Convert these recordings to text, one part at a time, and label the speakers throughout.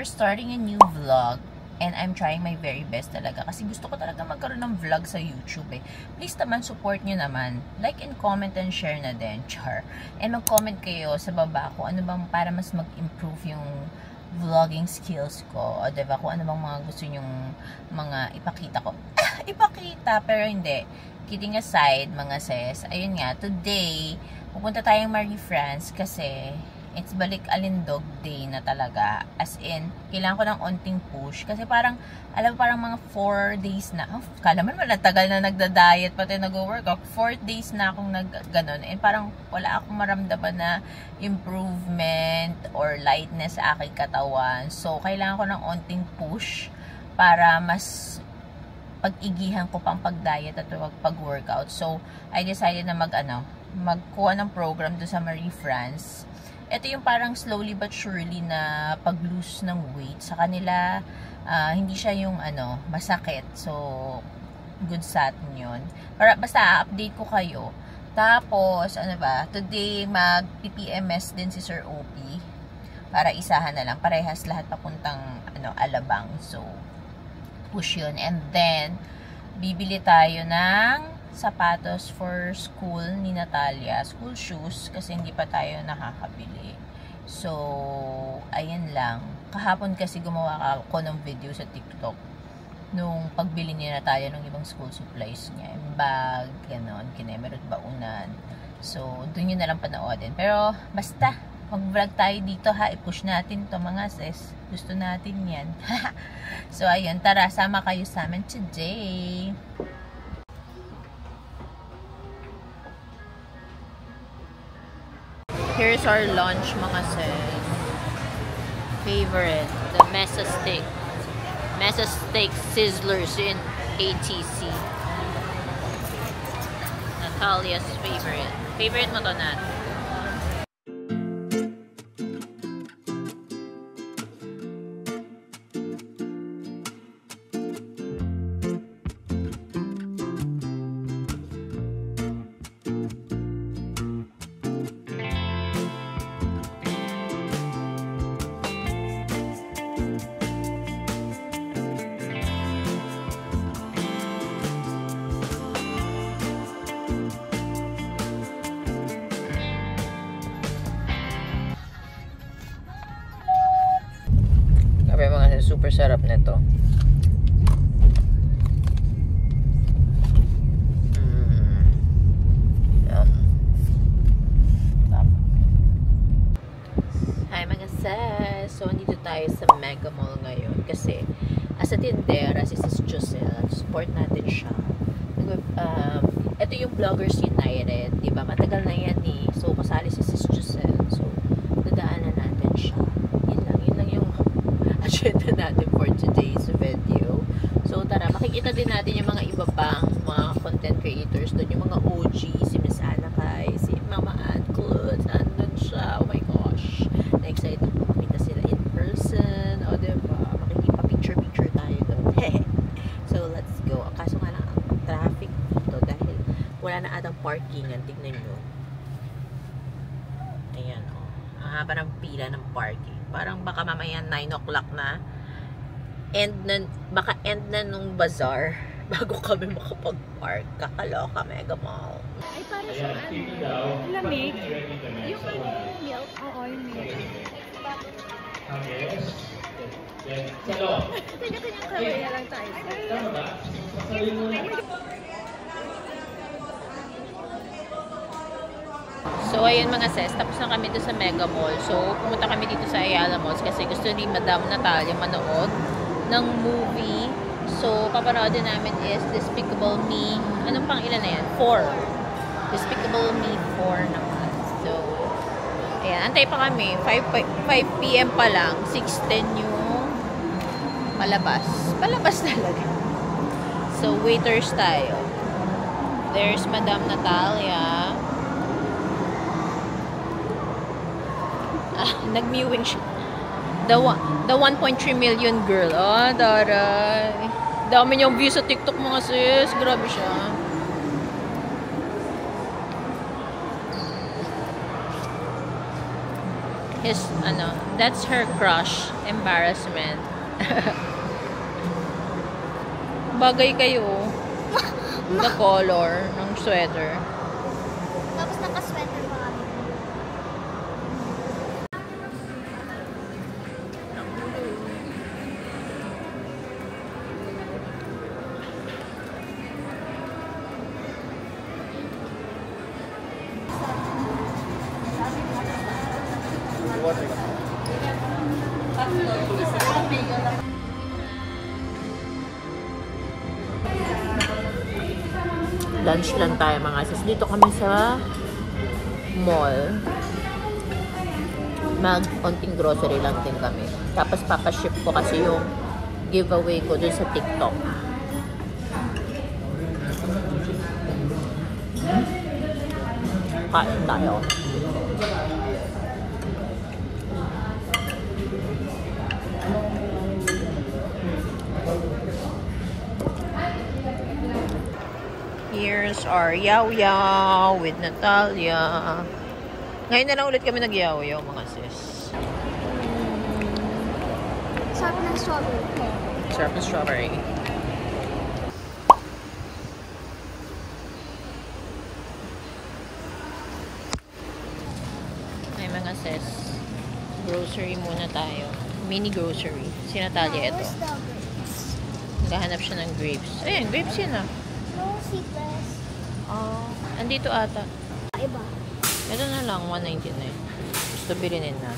Speaker 1: we're starting a new vlog. And I'm trying my very best talaga. Kasi gusto ko talaga magkaroon ng vlog sa YouTube eh. Please naman, support nyo naman. Like and comment and share na din. Char. And mag-comment kayo sa baba ko ano bang para mas mag-improve yung vlogging skills ko. O diba? Kung ano bang mga gusto nyong mga ipakita ko. Ipakita. Pero hindi. Kidding aside, mga sis. Ayun nga, today, pupunta tayong Marie France kasi it's balik alindog day na talaga. As in, kailangan ko ng onting push. Kasi parang, alam parang mga 4 days na, oh, kala man tagal na nagda-diet, pati nag-workout. 4 days na akong nag, ganun. And parang wala akong maramdaman na improvement or lightness sa aking katawan. So, kailangan ko ng onting push para mas pag-igihan ko pang pag-diet at pag-workout. So, I decided na mag, ano, magkuha ng program do sa Marie France ito yung parang slowly but surely na pag-lose ng weight. Sa kanila, uh, hindi siya yung ano, masakit. So, good sa atin yun. Para, basta, update ko kayo. Tapos, ano ba, today mag-PPMS din si Sir OP. Para isahan na lang. Parehas lahat papuntang ano, Alabang. So, push yun. And then, bibili tayo ng sapatos for school ni Natalia. School shoes kasi hindi pa tayo nakakabili. So, ayan lang. Kahapon kasi gumawa ako ng video sa TikTok nung pagbili ni Natalia ng ibang school supplies niya. Yung bag, gano'n, kinemerot baunan. So, dun yun na lang panoodin. Pero, basta, mag-vlog tayo dito ha. I-push natin to mga sis. Gusto natin yan. so, ayun. Tara, sama kayo sa amin today. Here's our lunch, mga sis. Favorite, the Mesa Steak. Mesa Steak Sizzlers in ATC. Natalia's favorite. Favorite mo to, Nat? Tayo sa Mega Mall ngayon kasi as a tindera, si Sis Joselle, support natin siya. Um, ito yung Vloggers United, di ba? Matagal na yan eh. So, kasali si Sis Joselle. So, dadaanan natin siya. Yun lang. Yun lang yung agenda natin for today's video. So tara, makikita din natin yung mga iba pang mga content creators doon. Yung mga OG, si Miss Anna Kai, si Mama Ann Clut, andun siya. Oh my gosh. Na-excited ako makita sila in person. O, diba? Makikipa-picture-picture tayo doon. so, let's go. Kaso nga lang, ang traffic dito dahil wala na atang parking. Tignan nyo. Ayan, o. Oh. Ang haba ng pila ng parking. Parang baka mamaya 9 o'clock na. End na, baka end na nung bazaar bago kami makapag-park. Kakaloka, Mega Mall.
Speaker 2: Ay, para sa ano? Lamig. Yung ano, milk. Oo, yung milk.
Speaker 3: Yes. Salo.
Speaker 2: Kanya-kanyang kawaya lang tayo.
Speaker 3: Tama ba? Sarili mo na.
Speaker 1: So, ayun mga sis, tapos na kami doon sa Mega Mall. So, pumunta kami dito sa Ayala Malls kasi gusto ni Madam Natalia manood ng movie. So, papanoodin namin is Despicable Me. Anong pang ilan na yan? 4. Despicable Me 4 naman. So, ayan. Antay pa kami. 5, 5 p.m. pa lang. 6.10 yung palabas. Palabas talaga. So, waiters tayo. There's Madam Natalia. Ah, nag-mewing siya. The, the 1.3 million girl. Ah, daray. Dami niyang views sa TikTok mga sis. Grabe siya. his, ano, that's her crush. Embarrassment. Bagay kayo. The color ng sweater. Lunch lang tayo mga sis. Dito kami sa mall. Mag konting grocery lang din kami. Tapos papaship ko kasi yung giveaway ko dun sa TikTok. Kain tayo. Here's our Yaw Yaw with Natalia. Ngayon na lang ulit kami nag-yaw yaw mga sis.
Speaker 2: Sarap ng strawberry.
Speaker 1: Sarap ng strawberry. Ay mga sis. Grocery muna tayo. Mini grocery. Si Natalia ito. Naghahanap siya ng grapes. Ayan, grapes yun ah.
Speaker 2: Seedless.
Speaker 1: Oh, andito ata.
Speaker 2: Iba.
Speaker 1: Ito na lang, 199. Gusto bilinin na.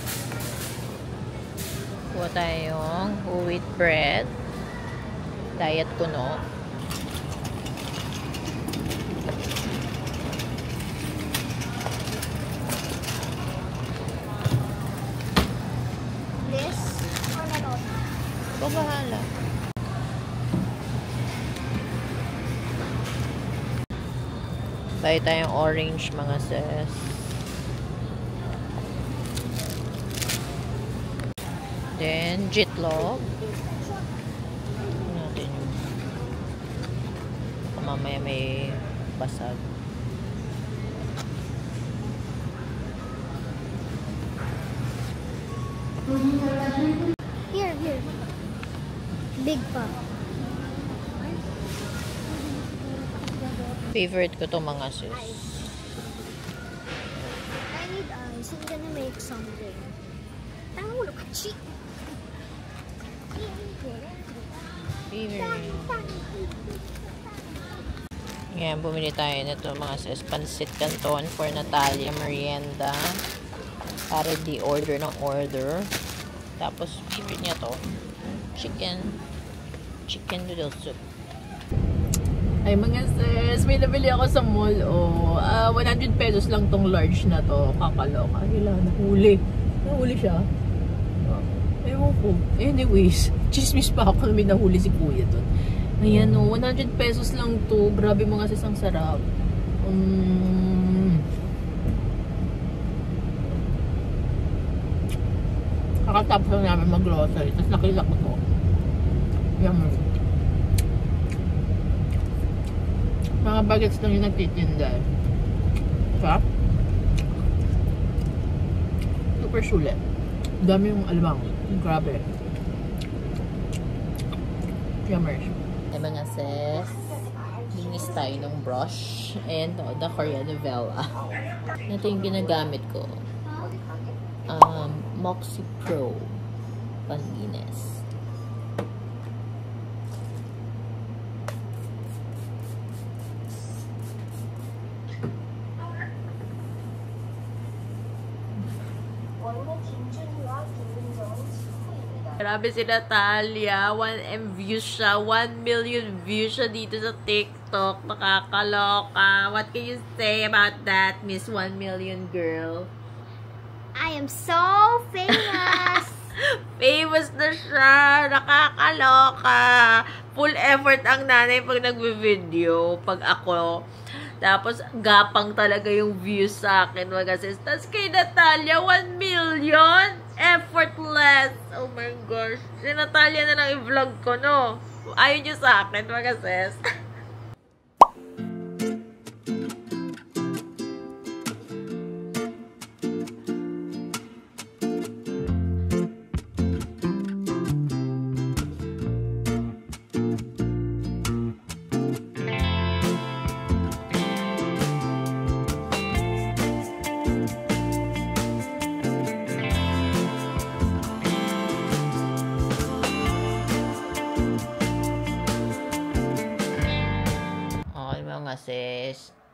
Speaker 1: Kuha tayong wheat bread. Diet kuno.
Speaker 2: This or meron?
Speaker 1: Ikaw bahala. Tayo tayong orange mga sis. Then, jitlog. Natin yun. Baka mamaya may basag.
Speaker 2: Here, here. Big pa.
Speaker 1: Favorite ko to mga sis.
Speaker 2: I need ice. I'm gonna make something. Look at she.
Speaker 1: Favorite. Yan, bumili tayo nito mga sis. Pansit Canton for Natalia Merienda. Para di order ng order. Tapos, favorite niya to. Chicken. Chicken noodle soup. Ay mga sis, may nabili ako sa mall. Oh, ah 100 pesos lang tong large na to. Kakaloka. Kailangan nahuli. Nahuli siya. Oh, Ewan ko. Anyways, chismis pa ako na may nahuli si kuya doon. Ayan o, 100 pesos lang to. Grabe mga sis, ang sarap. Um, kakatapos lang namin mag-grocery. Tapos nakita ko to. Yan. Mga bagets lang yung nagtitinda. Sarap. Super sulit. Dami yung alabang. Grabe. Yummers. Ay mga sis, linis tayo ng brush and oh, the Korean novella. Ito yung ginagamit ko. Um, Moxie Pro panlinis. Grabe si Natalia. 1M views siya. 1 million views siya dito sa TikTok. Nakakaloka. What can you say about that, Miss 1 million girl?
Speaker 2: I am so famous.
Speaker 1: Famous na siya. Nakakaloka. Full effort ang nanay pag nagbe-video. Pag ako. Tapos, gapang talaga yung views sa akin, mga sis. Tapos kay Natalia, 1 million. Effortless. Oh my gosh. Si Natalia na lang i-vlog ko, no? Ayaw nyo sa akin, mga sis.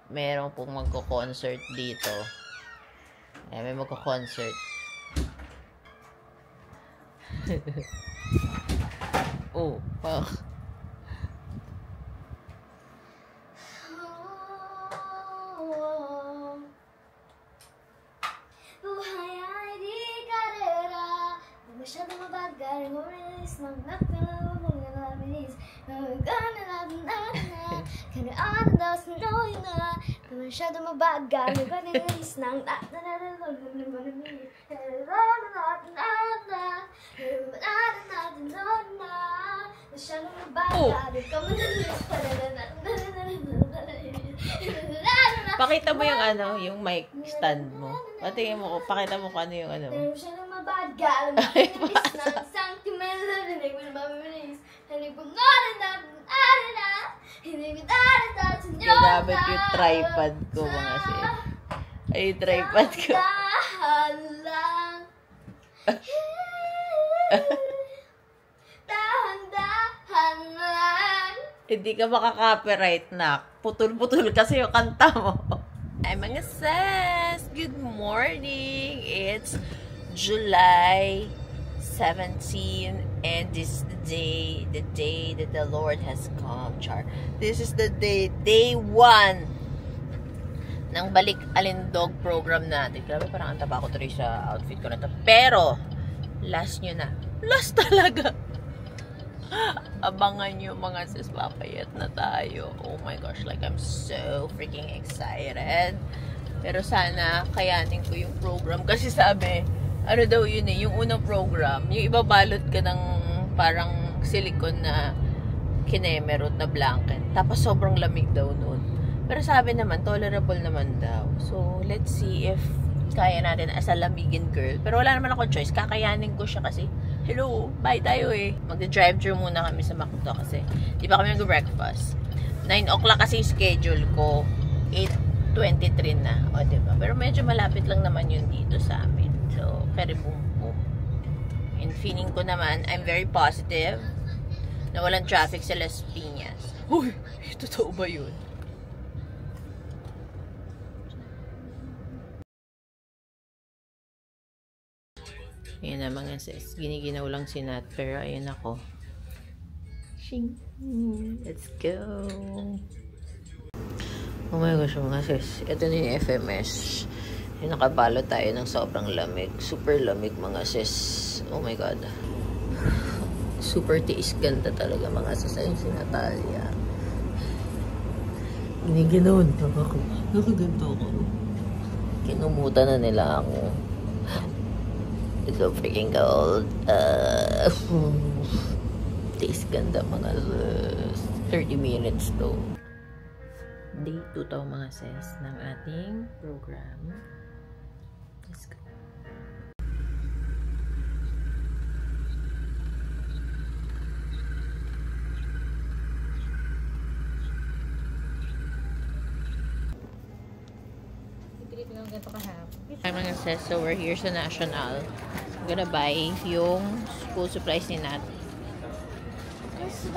Speaker 1: meron pong magko-concert dito. Eh, may magko-concert. oh, fuck.
Speaker 4: Buhay ay di karera Masyado mabagal Ngulis ng napilawang mga nabilis Nagana na na na Kanaan na snowy na Na masyado mabagal Iba na inis ng Na na na na na na na
Speaker 1: Pakita mo yung ano, yung mic stand mo. Patingin mo ko, pakita mo ko ano yung ano.
Speaker 4: Siya na mabad, galam. Ay, pasa. Santi, meron, narinig mo na.
Speaker 1: Ginamit yung tripod ko mga sis. Ay, yung tripod ko.
Speaker 4: Dahan-dahan lang.
Speaker 1: Hindi ka makaka-copyright na. Putol-putol kasi yung kanta mo. Ay, mga sis! Good morning! It's July 17 and this is the day, the day that the Lord has come, Char. This is the day, day one ng balik alindog program natin. Grabe, parang ang taba ko tuloy sa outfit ko na to. Pero, last nyo na. Last talaga. Abangan nyo mga sis, papayat na tayo. Oh my gosh, like I'm so freaking excited. Pero sana kayanin ko yung program. Kasi sabi, ano daw yun eh, yung unang program, yung ibabalot ka ng parang silicone na kinemerot na blanket. Tapos sobrang lamig daw noon. Pero sabi naman, tolerable naman daw. So, let's see if kaya natin as a lamigin girl. Pero wala naman ako choice. Kakayanin ko siya kasi, hello, bye tayo eh. Magda-drive-thru muna kami sa McDo kasi di pa kami nag-breakfast. 9 o'clock kasi yung schedule ko. 8.23 na. O, diba? Pero medyo malapit lang naman yun dito sa amin. Boom. And feeling ko naman, I'm very positive na walang traffic sa Las Piñas. Uy, totoo ba yun? Yan na mga sis. Giniginaw lang si Nat. Pero ayun ako. Shing. Let's go. Oh my gosh mga sis. Ito na yung FMS. Yung nakabalo tayo ng sobrang lamig. Super lamig mga sis. Oh my god. Super tiis ganda talaga mga sis. Ayun si Natalia. Giniginaw na ako. Nakaganto ako. Kinumuta na nila ako. It's so freaking cold. Uh, taste ganda mga sis. 30 minutes to. Day 2 to mga sis ng ating program. Let's go. Hi mga sis, so we're here sa National. I'm gonna buy yung school supplies ni Nat.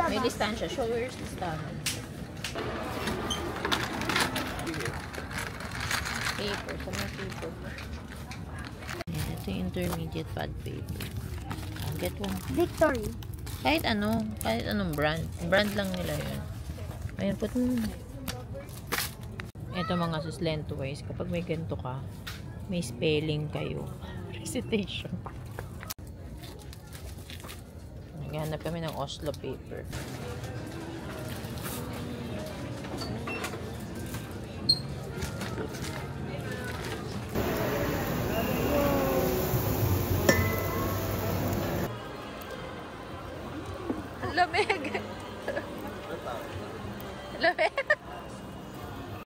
Speaker 1: May listahan siya. Show where's listahan. Paper. Sa mga paper. Ito yung intermediate pad paper. I'll get one.
Speaker 4: Victory.
Speaker 1: Kahit ano. Kahit anong brand. Brand lang nila yun. Ayan, mo. Ito mga sus lengthwise. Kapag may ganito ka, may spelling kayo. Recitation. Naghanap kami ng Oslo paper.